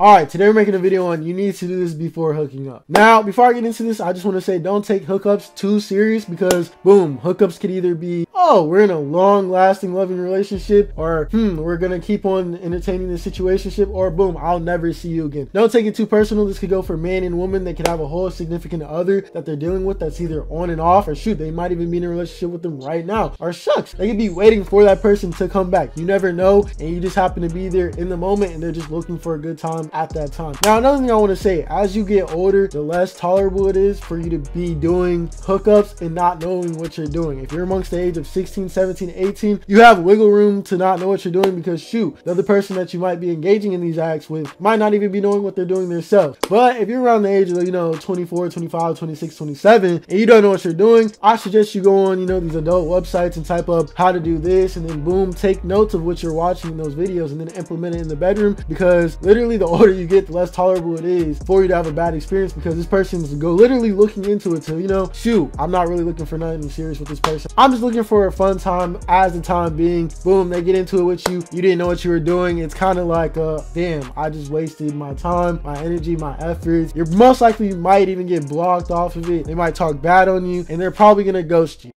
Alright, today we're making a video on you need to do this before hooking up. Now, before I get into this, I just want to say don't take hookups too serious because, boom, hookups could either be, oh, we're in a long lasting loving relationship, or, hmm, we're gonna keep on entertaining this situationship, or boom, I'll never see you again. Don't take it too personal. This could go for man and woman. They could have a whole significant other that they're dealing with that's either on and off, or shoot, they might even be in a relationship with them right now. Or shucks, they could be waiting for that person to come back. You never know, and you just happen to be there in the moment and they're just looking for a good time at that time. Now, another thing I want to say, as you get older, the less tolerable it is for you to be doing hookups and not knowing what you're doing. If you're amongst the age of 16, 17, 18, you have wiggle room to not know what you're doing because shoot, the other person that you might be engaging in these acts with might not even be knowing what they're doing themselves. But if you're around the age of, you know, 24, 25, 26, 27, and you don't know what you're doing, I suggest you go on, you know, these adult websites and type up how to do this and then boom, take notes of what you're watching in those videos and then implement it in the bedroom because literally the older you get, the less tolerable it is for you to have a bad experience because this person's go literally looking into it to, you know, shoot, I'm not really looking for nothing serious with this person. I'm just looking for a fun time as the time being. Boom, they get into it with you. You didn't know what you were doing. It's kind of like, uh, damn, I just wasted my time, my energy, my efforts. You're most likely might even get blocked off of it. They might talk bad on you and they're probably gonna ghost you.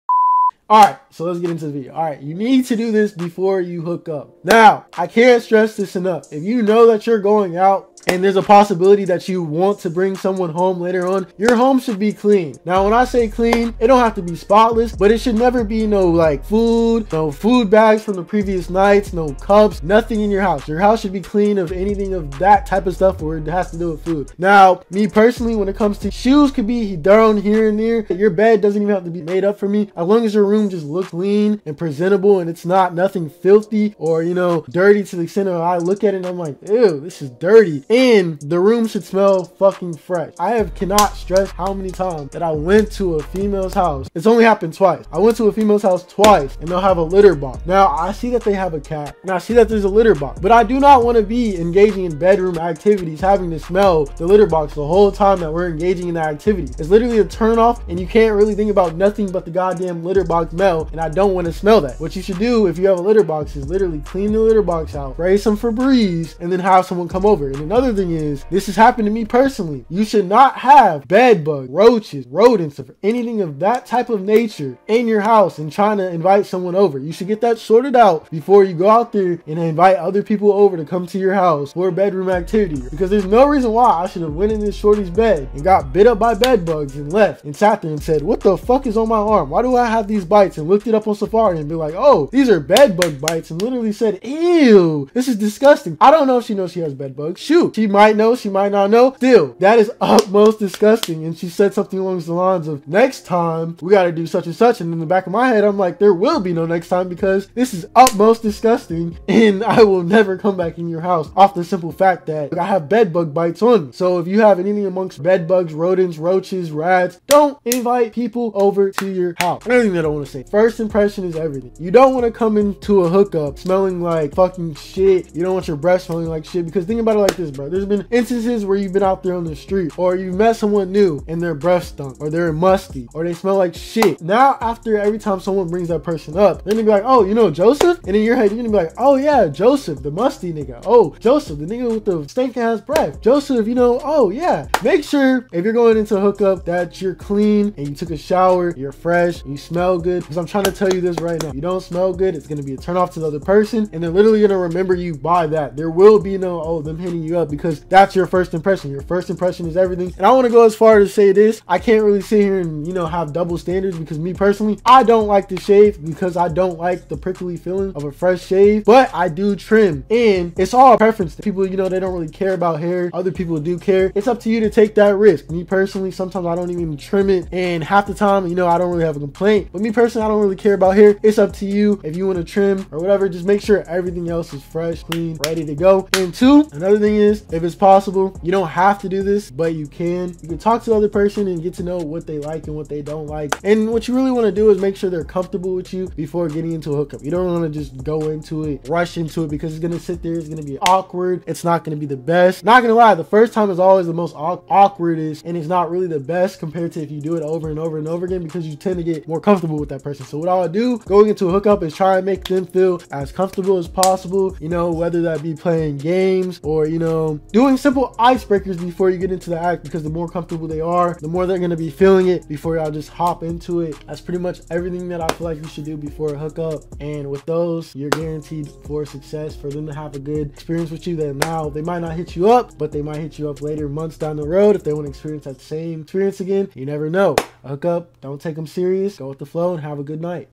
All right, so let's get into the video. All right, you need to do this before you hook up. Now, I can't stress this enough. If you know that you're going out and there's a possibility that you want to bring someone home later on, your home should be clean. Now, when I say clean, it don't have to be spotless, but it should never be no like food, no food bags from the previous nights, no cups, nothing in your house. Your house should be clean of anything of that type of stuff where it has to do with food. Now, me personally, when it comes to shoes could be thrown here and there. Your bed doesn't even have to be made up for me. As long as your room just looks lean and presentable and it's not nothing filthy or, you know, dirty to the extent of I look at it and I'm like, ew, this is dirty and the room should smell fucking fresh. I have cannot stress how many times that I went to a female's house. It's only happened twice. I went to a female's house twice and they'll have a litter box. Now I see that they have a cat and I see that there's a litter box, but I do not want to be engaging in bedroom activities, having to smell the litter box the whole time that we're engaging in that activity. It's literally a turn off and you can't really think about nothing but the goddamn litter box smell and I don't want to smell that. What you should do if you have a litter box is literally clean the litter box out, spray some Febreze, and then have someone come over. And another thing is, this has happened to me personally. You should not have bed bugs, roaches, rodents, or anything of that type of nature in your house and trying to invite someone over. You should get that sorted out before you go out there and invite other people over to come to your house for a bedroom activity. Because there's no reason why I should have went in this shorty's bed and got bit up by bed bugs and left and sat there and said, what the fuck is on my arm? Why do I have these bites? And looked it up on Safari and be like, oh, these are bed bug bites and literally said, ew, this is disgusting. I don't know if she knows she has bed bugs. Shoot, she might know, she might not know. Still, that is utmost disgusting. And she said something along the lines of, next time we got to do such and such. And in the back of my head, I'm like, there will be no next time because this is utmost disgusting and I will never come back in your house off the simple fact that I have bed bug bites on. So if you have anything amongst bed bugs, rodents, roaches, rats, don't invite people over to your house. Another thing that I say, first impression is everything. You don't want to come into a hookup smelling like fucking shit. You don't want your breath smelling like shit because think about it like this, bro. There's been instances where you've been out there on the street or you met someone new and their breath stunk or they're musty or they smell like shit. Now, after every time someone brings that person up, they're gonna be like, oh, you know Joseph? And in your head, you're gonna be like, oh yeah, Joseph, the musty nigga. Oh, Joseph, the nigga with the stink ass breath. Joseph, you know, oh yeah. Make sure if you're going into a hookup that you're clean and you took a shower, you're fresh, you smell good. Because I'm trying to tell you this right now. You don't smell good, it's gonna be a turn off to the other person, and they're literally gonna remember you by that. There will be no, oh, them hitting you up because that's your first impression. Your first impression is everything. And I wanna go as far as to say this. I can't really sit here and, you know, have double standards because me personally, I don't like to shave because I don't like the prickly feeling of a fresh shave, but I do trim. And it's all preference. People, you know, they don't really care about hair. Other people do care. It's up to you to take that risk. Me personally, sometimes I don't even trim it. And half the time, you know, I don't really have a complaint. But me personally, I don't really care about hair. It's up to you if you want to trim or whatever. Just make sure everything else is fresh, clean, ready to go. And two, another thing is, if it's possible, you don't have to do this, but you can. You can talk to the other person and get to know what they like and what they don't like. And what you really want to do is make sure they're comfortable with you before getting into a hookup. You don't want to just go into it, rush into it because it's going to sit there. It's going to be awkward. It's not going to be the best. Not going to lie, the first time is always the most awkwardest and it's not really the best compared to if you do it over and over and over again because you tend to get more comfortable with that person. So what I'll do going into a hookup is try and make them feel as comfortable as possible, you know, whether that be playing games or, you know, doing simple icebreakers before you get into the act because the more comfortable they are, the more they're going to be feeling it before y'all just hop into it. That's pretty much everything that I feel like you should do before a hookup. And with those, you're guaranteed for success for them to have a good experience with you. Then now they might not hit you up, but they might hit you up later months down the road if they want to experience that same experience again. You never know. A hookup, don't take them serious. Go with the flow have a good night.